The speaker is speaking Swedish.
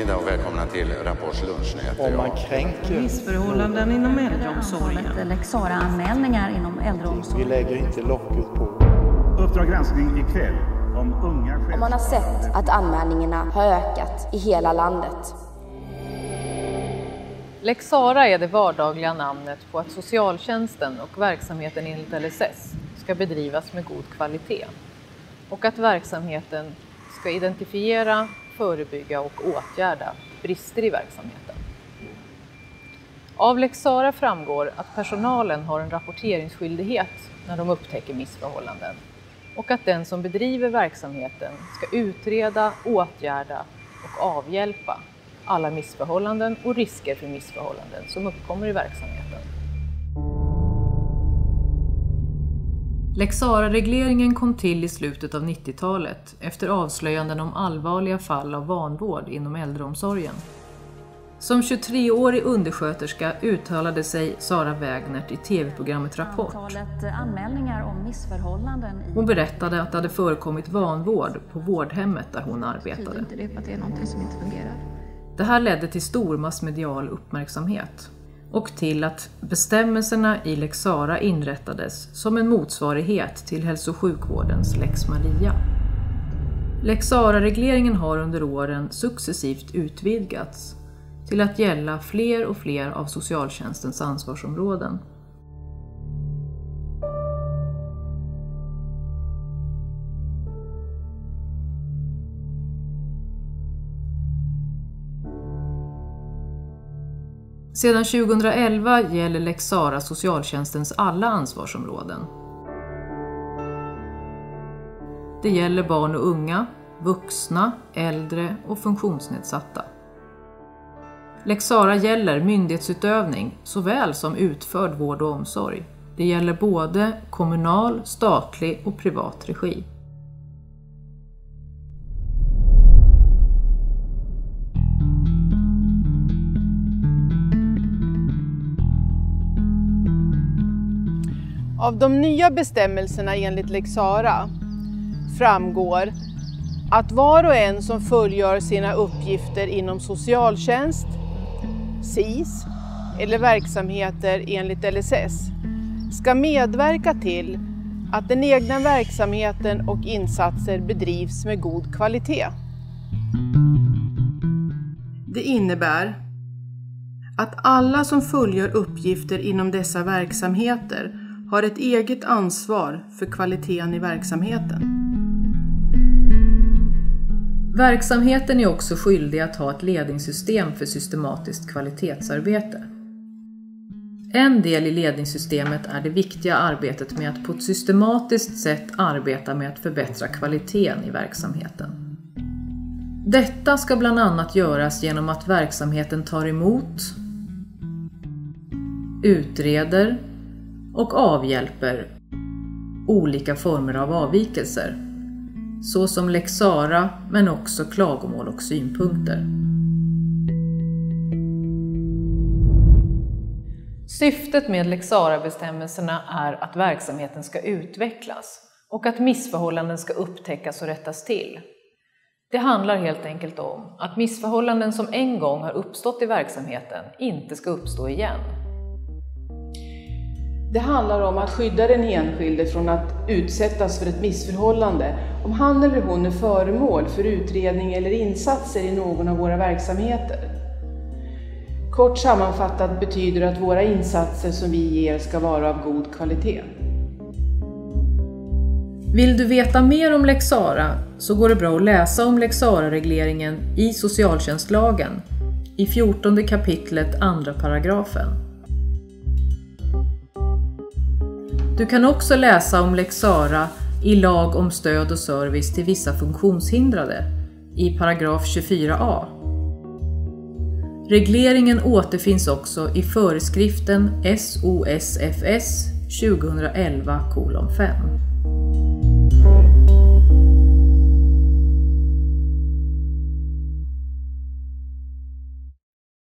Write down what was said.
eftermiddag och välkomna till Rapports lunchnät. Om man kränker... Missförhållanden inom äldreomsorgen. Lex Sarah-anmälningar inom Vi äldreomsorgen. lägger inte locket på. Uppdrag granskning ikväll om unga Om man har sett att anmälningarna har ökat i hela landet. Lex Sara är det vardagliga namnet på att socialtjänsten och verksamheten enligt LSS ska bedrivas med god kvalitet och att verksamheten ska identifiera, förebygga och åtgärda brister i verksamheten. Av Lex Sara framgår att personalen har en rapporteringsskyldighet när de upptäcker missförhållanden och att den som bedriver verksamheten ska utreda, åtgärda och avhjälpa alla missförhållanden och risker för missförhållanden som uppkommer i verksamheten. Lex Sarah-regleringen kom till i slutet av 90-talet efter avslöjanden om allvarliga fall av vanvård inom äldreomsorgen. Som 23-årig undersköterska uttalade sig Sara Wägnert i tv-programmet Rapport. I Hon berättade att det hade förekommit vanvård på vårdhemmet där hon arbetade. Det här ledde till stor massmedial uppmärksamhet och till att bestämmelserna i Lex Sara inrättades som en motsvarighet till hälso och sjukvårdens Lex Maria. Lex Sara-regleringen har under åren successivt utvidgats till att gälla fler och fler av socialtjänstens ansvarsområden. Sedan 2011 gäller Lex Sara socialtjänstens alla ansvarsområden. Det gäller barn och unga, vuxna, äldre och funktionsnedsatta. Lex Sara gäller myndighetsutövning såväl som utförd vård och omsorg. Det gäller både kommunal, statlig och privat regi. Av de nya bestämmelserna enligt Lex Sara framgår att var och en som fullgör sina uppgifter inom socialtjänst, SIS eller verksamheter enligt LSS ska medverka till att den egna verksamheten och insatser bedrivs med god kvalitet. Det innebär att alla som fullgör uppgifter inom dessa verksamheter har ett eget ansvar för kvaliteten i verksamheten. Verksamheten är också skyldig att ha ett ledningssystem för systematiskt kvalitetsarbete. En del i ledningssystemet är det viktiga arbetet med att på ett systematiskt sätt arbeta med att förbättra kvaliteten i verksamheten. Detta ska bland annat göras genom att verksamheten tar emot, utreder och avhjälper olika former av avvikelser, såsom lex Sara men också klagomål och synpunkter. Syftet med lex bestämmelserna är att verksamheten ska utvecklas och att missförhållanden ska upptäckas och rättas till. Det handlar helt enkelt om att missförhållanden som en gång har uppstått i verksamheten inte ska uppstå igen. Det handlar om att skydda den enskilde från att utsättas för ett missförhållande om han eller hon är föremål för utredning eller insatser i någon av våra verksamheter. Kort sammanfattat betyder det att våra insatser som vi ger ska vara av god kvalitet. Vill du veta mer om lex Sara så går det bra att läsa om lex Sara-regleringen i socialtjänstlagen i 14 kapitlet andra paragrafen. Du kan också läsa om lex Sara i lag om stöd och service till vissa funktionshindrade i paragraf 24a. Regleringen återfinns också i föreskriften SOSFS 2011 5.